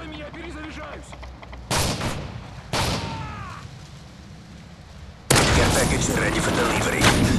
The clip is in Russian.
Патронами я перезаряжаюсь. Package ready for delivery.